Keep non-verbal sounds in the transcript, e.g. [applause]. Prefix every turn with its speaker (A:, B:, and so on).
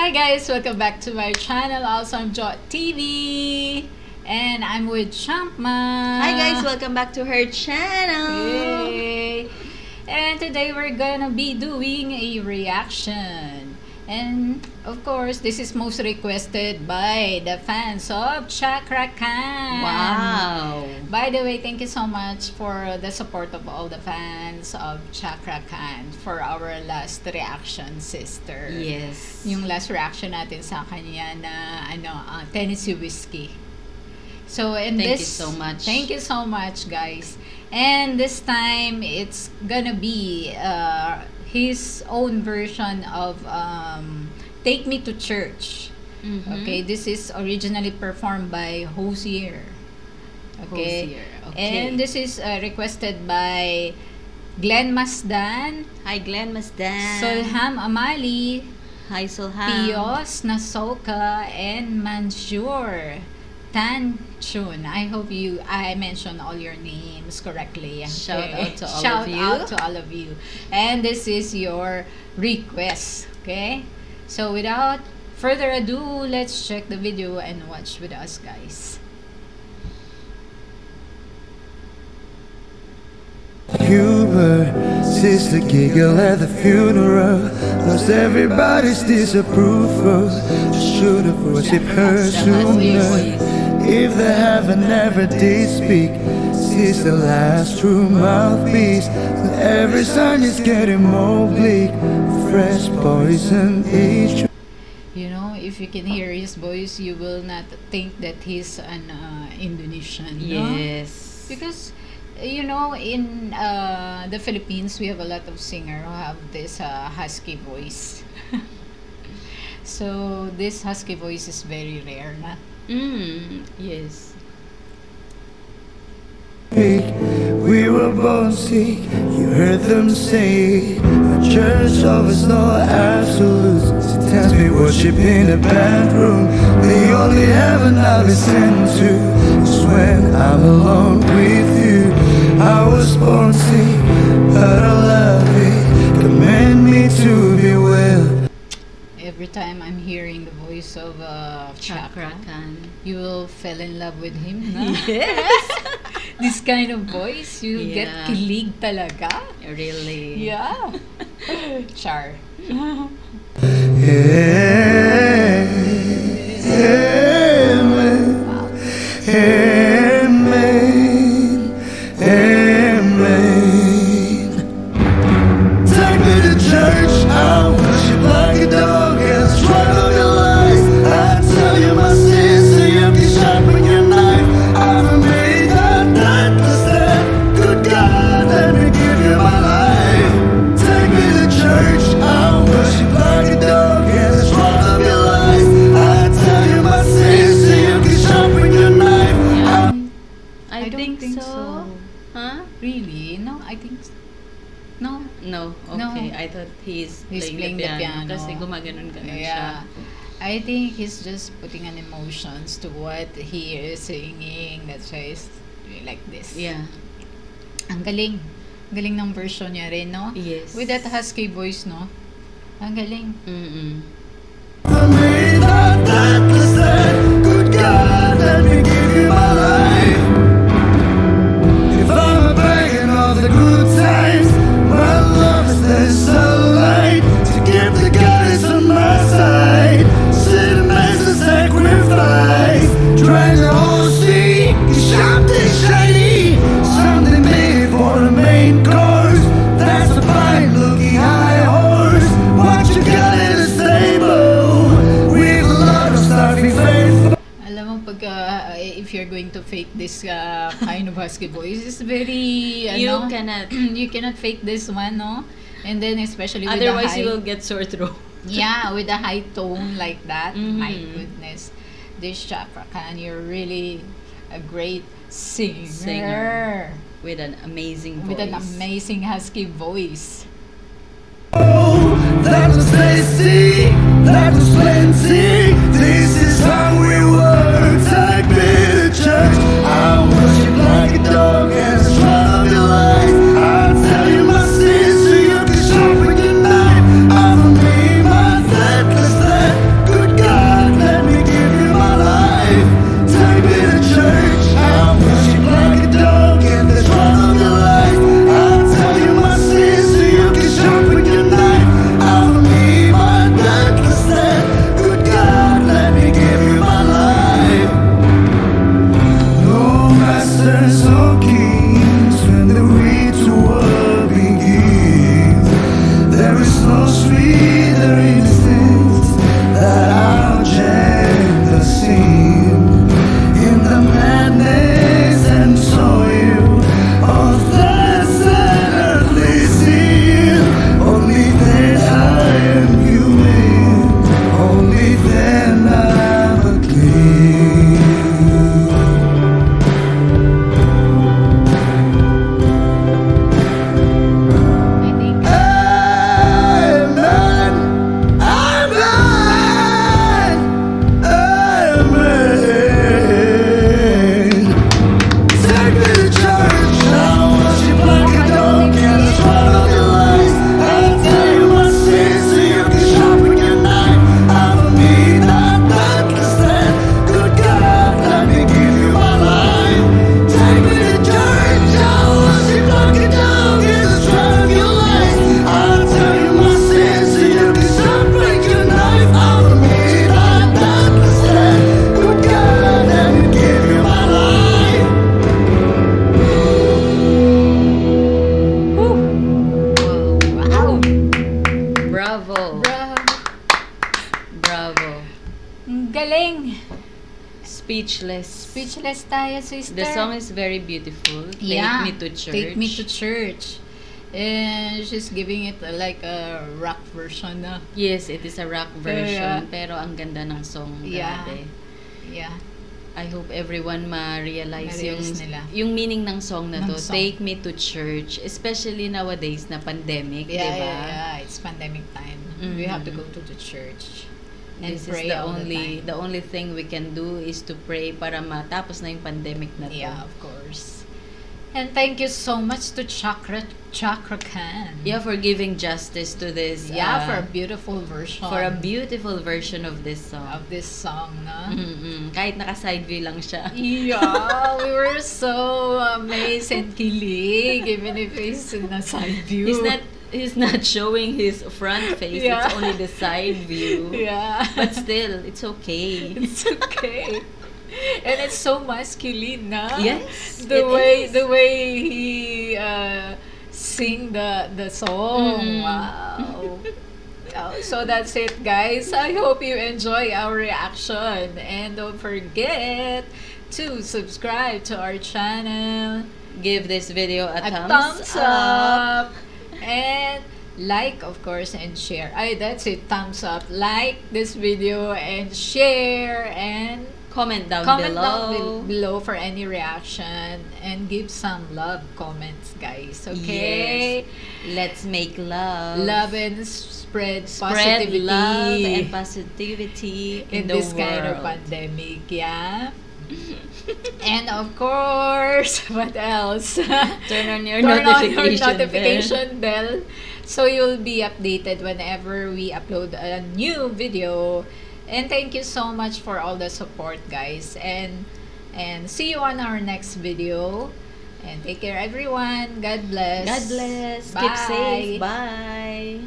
A: Hi guys, welcome back to my channel. Also, I'm Jot TV, and I'm with Champma.
B: Hi guys, welcome back to her channel.
A: Yay! And today we're gonna be doing a reaction. And of course, this is most requested by the fans of Chakra Khan.
B: Wow.
A: By the way, thank you so much for the support of all the fans of Chakra Khan for our last reaction, sister.
B: Yes.
A: Yung last reaction natin sa kanya na ano, uh, Tennessee Whiskey. So, in
B: Thank
A: this,
B: you so much.
A: Thank you so much, guys. And this time, it's gonna be uh, his own version of um, Take Me to Church.
B: Mhm.
A: Okay, this is originally performed by Hosier. Okay.
B: Hosier, okay.
A: And this is uh, requested by Glenn Masdan,
B: Hi Glenn Masdan.
A: Solham Amali,
B: Hi Solham.
A: Pios Nasoka, and Mansur Tan Chun. I hope you I mentioned all your names correctly.
B: Shout out to all
A: Shout
B: of you.
A: out to all of you. And this is your request. Okay? So without further ado, let's check the video and watch with us guys.
C: Humor, sister giggle at the funeral. Lost everybody's disapproval. Should have worshipped her sooner. If the heaven never did speak, she's the last true mouthpiece. And every sign is getting more bleak. Fresh poison each.
A: You know, if you can hear his voice, you will not think that he's an uh, Indonesian. no?
B: Yes.
A: Because you know, in uh, the Philippines, we have a lot of singer who have this uh, husky voice. [laughs] so this husky voice is very rare, na.
B: Mm, yes.
C: We were born sick, you heard them say A church offers no absolutes tells me worship in a bathroom The only heaven I'll listen to Is when I'm alone with you. I was born sick, but I love it. Command me to be
A: Every time I'm hearing the voice of uh,
B: Chakra
A: Chakra,
B: Khan.
A: you will fall in love with him, [laughs] na?
B: Yes. [laughs]
A: this kind of voice, you get kilig talaga.
B: really.
A: Yeah. [laughs] Char.
C: Amen,
A: Wow. Really? No, I think... No?
B: No.
A: No.
B: Okay. I thought he's,
A: He's
B: playing,
A: playing the
B: the piano.
A: piano.
B: Kasi gumaganon-ganon siya.
A: Yeah. I think he's just putting an emotions to what he is singing. That's why he's like this.
B: Yeah.
A: Ang galing. Ang galing ng version niya rin, no?
B: Yes.
A: With that husky voice, no? Ang galing.
B: Mm-mm.
C: If
A: you're going to fake this uh, kind of husky voice, it's very,
B: You
A: ano,
B: cannot. [clears throat]
A: you cannot fake this one, no? And then especially with the
B: Otherwise,
A: high,
B: you will get sore throat.
A: yeah, with a high tone like that, my
B: Mhm.
A: goodness, this Chakra Khan, you're really a great singer.
B: Singer. With an amazing voice.
A: With an amazing husky voice.
C: That was tasty, that was plenty. This is how we so
A: good. Galing!
B: Speechless.
A: Speechless tayo, sister.
B: The song is very beautiful. Take
A: Yeah.
B: me to church.
A: Take me to church. And she's giving it uh, like a rock version na.
B: Yes, it is a rock version.
A: Yeah.
B: Pero ang ganda ng song.
A: Yeah.
B: Grabe.
A: Yeah.
B: I hope everyone ma-realize yung,
A: nila.
B: yung meaning ng song na
A: Ng
B: to.
A: song.
B: Take me to church. Especially nowadays na pandemic,
A: Yeah,
B: di ba?
A: yeah, yeah. It's pandemic time. We have to go to the church. And
B: This
A: pray
B: is the
A: all
B: only
A: the time.
B: the only thing we can do is to pray para matapos na yung pandemic na to.
A: Yeah, of course. And thank you so much to Chakra Chakra Khan.
B: Yeah, for giving justice to this.
A: Yeah,
B: uh,
A: for a beautiful version.
B: for a beautiful version of this song.
A: of this song, no?
B: Mm-mm. Kahit naka-side view lang siya.
A: Yeah, [laughs] we were so amazed and kilig, even if he's in a side view.
B: He's not he's not [laughs] showing his front face.
A: Yeah.
B: It's only the side [laughs] view.
A: Yeah.
B: But still, it's okay.
A: it's okay. And it's so masculine, na?
B: Yes,
A: The way
B: is.
A: the way he uh, sing the the song.
B: Mm.
A: Wow. So that's it, guys. I hope you enjoy our reaction. And don't forget to subscribe to our channel.
B: Give this video a,
A: A
B: thumbs,
A: thumbs
B: up.
A: up. And like, of course, and share. Ay, that's it. Thumbs up. Like this video and share and
B: Comment down
A: comment
B: below.
A: down be- below for any reaction and give some love comments, guys. Okay?
B: Let's make love.
A: Love and spread,
B: Spread
A: positivity
B: love and positivity in,
A: in this
B: world.
A: kind of pandemic. Yeah. And of course, [laughs] what else? [laughs]
B: Turn on your
A: Turn on
B: notification,
A: your notification bell. so you'll be updated whenever we upload a new video. And thank you so much for all the support, guys. And and see you on our next video. And take care, everyone. God bless.
B: God bless.
A: Bye.
B: Keep safe. Bye.